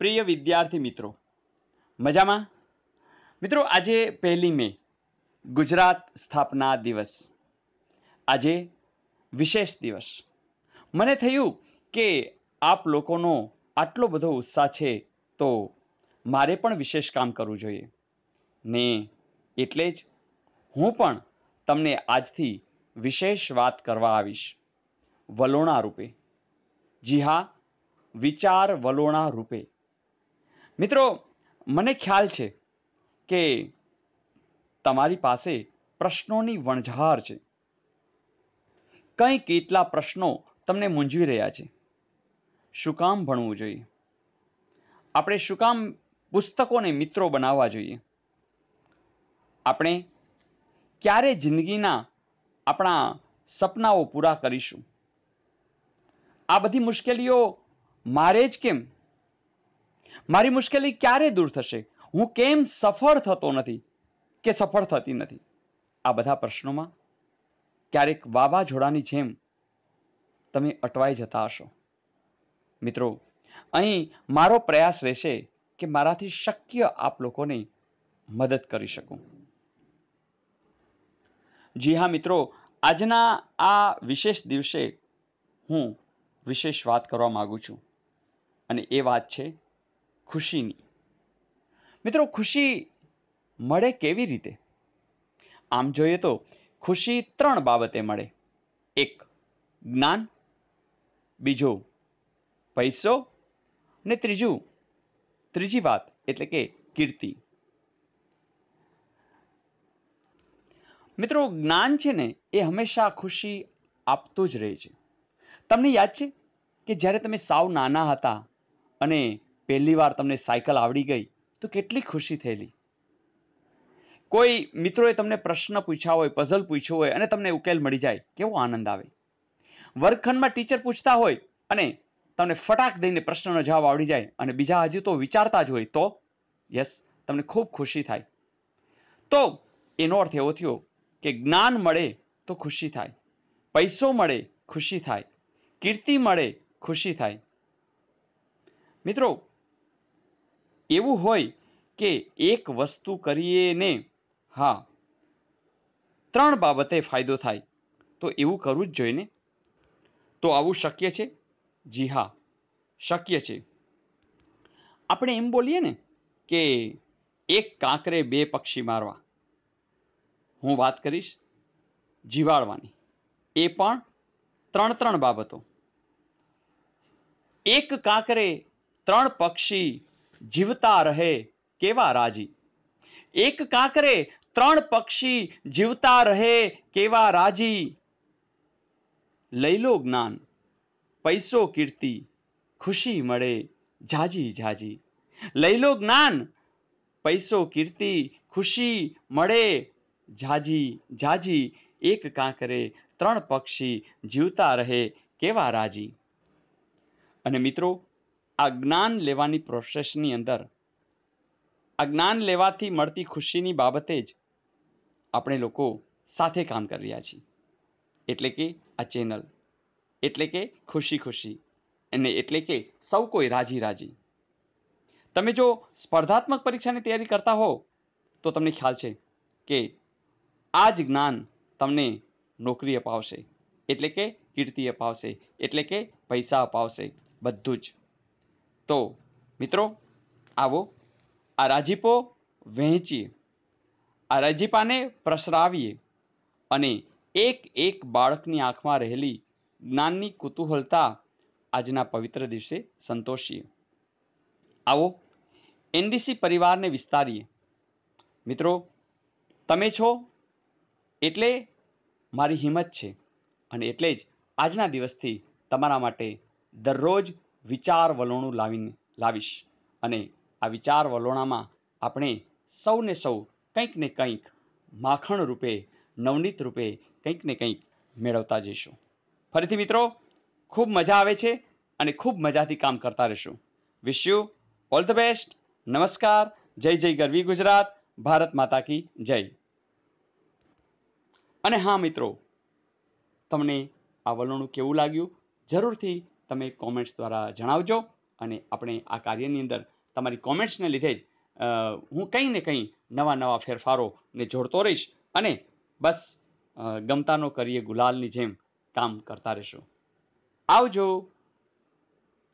પ્રિય વિદ્યાર્થી મિત્રો, મજામાં? મિત્રો, આજે પહેલી મે, ગુજરાત સ્થાપના દિવસ. આજે વિશેષ દિવસ. મને થયું કે આપ લોકોનો આટલો બધો ઉત્સાહ છે તો મારે પણ વિશેષ કામ કરવું જોઈએ. ને એટલે જ હું પણ તમને આજથી વિશેષ વાત કરવા આવીશ. વલોણા રૂપે. જી હા, વિચાર વલોણા રૂપે. મિત્રો, મને ખ્યાલ છે કે તમારી પાસે પ્રશ્નોની વણઝાર છે. કંઈ કેટલા પ્રશ્નો તમને મૂંઝવી રહ્યા છે? શું કામ ભણવું જોઈએ? આપણે શું કામ પુસ્તકોને મિત્રો બનાવવા જોઈએ? આપણે ક્યારે જિંદગીના આપણા સપનાઓ પૂરા કરીશું? આ બધી મુશ્કેલીઓ મારે જ કેમ મારી મુશ્કેલી ક્યારે દૂર થશે? હું કેમ સફળ થતો નથી કે સફળ થતી નથી? આ બધા પ્રશ્નોમાં ક્યારેક વાવાઝોડાની જેમ તમે અટવાઈ જતા હશો. મિત્રો, અહીં મારો પ્રયાસ રહેશે કે મારાથી શક્ય આપ લોકોને મદદ કરી શકું. જી હા, મિત્રો, આજના આ વિશેષ દિવસે હું વિશેષ વાત કરવા માગું છું. અને એ વાત છે ખુશીની. મિત્રો, ખુશી મળે કેવી રીતે? આમ જોઈએ તો, ખુશી ત્રણ બાબતે મળે. એક, જ્ઞાન, બીજો, પૈસો, ને ત્રીજું, ત્રીજી વાત એટલે કે કીર્તિ. મિત્રો, જ્ઞાન છે ને, એ હંમેશા ખુશી આપતું જ રહે છે. તમને યાદ છે કે જ્યારે તમે સાવ નાના હતા અને પહેલી વાર તમને સાયકલ આવડી ગઈ, તો કેટલી ખુશી થયેલી. કોઈ મિત્રોએ તમને પ્રશ્ન પૂછ્યા હોય પઝલ પૂછ્યો હોય, અને તમને ઉકેલ મળી જાય, કેવો આનંદ આવે. વર્ગખંડમાં ટીચર પૂછતા હોય, અને તમને ફટાક દઈને પ્રશ્નનો જવાબ આવડી જાય, અને બીજા હજુ તો વિચારતા જ હોય, તો યસ, તમને ખૂબ ખુશી થાય. તો એનો અર્થ એવો થયો કે જ્ઞાન મળે તો ખુશી થાય, પૈસો મળે ખુશી થાય, કીર્તિ મળે ખુશી થાય. મિત્રો એવું હોય કે એક વસ્તુ કરીએ ને હા, ત્રણ બાબતે ફાયદો થાય, તો એવું કરવું જ જોઈએ ને તો આવું શક્ય છે? જી હા, શક્ય છે. આપણે એમ બોલીએ ને કે એક કાંકરે બે પક્ષી મારવા. હું વાત કરીશ જીવાડવાની એ પણ ત્રણ ત્રણ બાબતો. એક કાંકરે ત્રણ પક્ષી જીવતા રહે કેવા રાજી? એક કાંકરે ત્રણ પક્ષી જીવતા રહે કેવા રાજી? લઈ લો જ્ઞાન, પૈસો કીર્તિ, ખુશી મળે જાજી જાજી લઈ લો જ્ઞાન, પૈસો કીર્તિ, ખુશી મળે જાજી જાજી એક કાંકરે ત્રણ પક્ષી જીવતા રહે કેવા રાજી? અને મિત્રો આ જ્ઞાન લેવાની પ્રોસેસની અંદર, આ જ્ઞાન લેવાથી મળતી ખુશીની બાબતે જ આપણે લોકો સાથે કામ કરી રહ્યા છીએ. એટલે કે આ ચેનલ, એટલે કે ખુશી ખુશી, અને એટલે કે સૌ કોઈ રાજી રાજી. તમે જો સ્પર્ધાત્મક પરીક્ષાની તૈયારી કરતા હો, તો તમને ખ્યાલ છે કે આ જ જ્ઞાન તમને નોકરી અપાવશે, એટલે કે કીર્તિ અપાવશે, એટલે કે પૈસા અપાવશે, બધું જ. તો મિત્રો, આવો, આ રાજીપો વહેંચીએ. આ રાજીપાને પ્રસરાવીએ અને એક એક બાળકની આંખમાં રહેલી જ્ઞાનની કુતૂહલતા આજના પવિત્ર દિવસે સંતોષીએ. આવો, એનડીસી પરિવારને વિસ્તારીએ. મિત્રો, તમે છો એટલે મારી હિંમત છે અને એટલે જ આજના દિવસથી તમારા માટે દરરોજ વિચાર વલોણું લાવીને, લાવીશ. અને આ વિચાર વલોણામાં આપણે સૌને સૌ કંઈક ને કંઈક માખણ રૂપે, નવનીત રૂપે કંઈક ને કંઈક મેળવતા જઈશું. ફરીથી મિત્રો, ખૂબ મજા આવે છે અને ખૂબ મજાથી કામ કરતા રહીશું. Wish you all the best નમસ્કાર. જય જય ગરવી ગુજરાત. ભારત માતા કી જય. અને હા મિત્રો, તમને આ વલણું કેવું લાગ્યું? જરૂરથી તમે કોમેન્ટ્સ દ્વારા જણાવજો અને આપણે આ કાર્યની અંદર તમારી કોમેન્ટ્સને લીધે જ હું કંઈ ને કંઈ નવા નવા ફેરફારોને જોડતો રહીશ અને બસ ગમતાનો કરીએ ગુલાલની જેમ કામ કરતા રહીશું. આવજો.